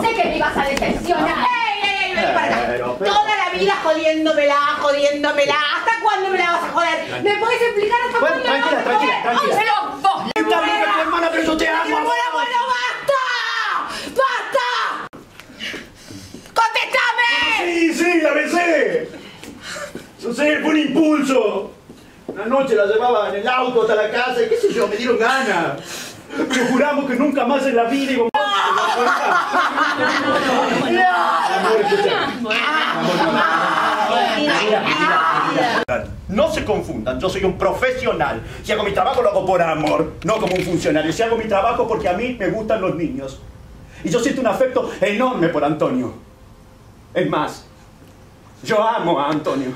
Pensé que me ibas a decepcionar. ¡Ey, ey, ey! Ven para acá. Toda la vida jodiéndomela, jodiéndomela. ¿Hasta cuándo me la vas a joder? ¿Me puedes explicar hasta Bueno, cuándo me tranquila, la vas a tranquila, joder? tranquila. ¡Ay, pero vos! Está bien que tu hermana, pero yo te amo. ¡Bueno, bueno, basta! ¡Basta! ¡Contestame! Sí, sí, la besé. No sé, fue un impulso. Una noche la llevaba en el auto hasta la casa y qué sé yo, me dieron ganas. Pero juramos que nunca más en la vida íbamos. No se confundan, yo soy un profesional. Si hago mi trabajo lo hago por amor, no como un funcionario. Si hago mi trabajo porque a mí me gustan los niños. Y yo siento un afecto enorme por Antonio. Es más, yo amo a Antonio.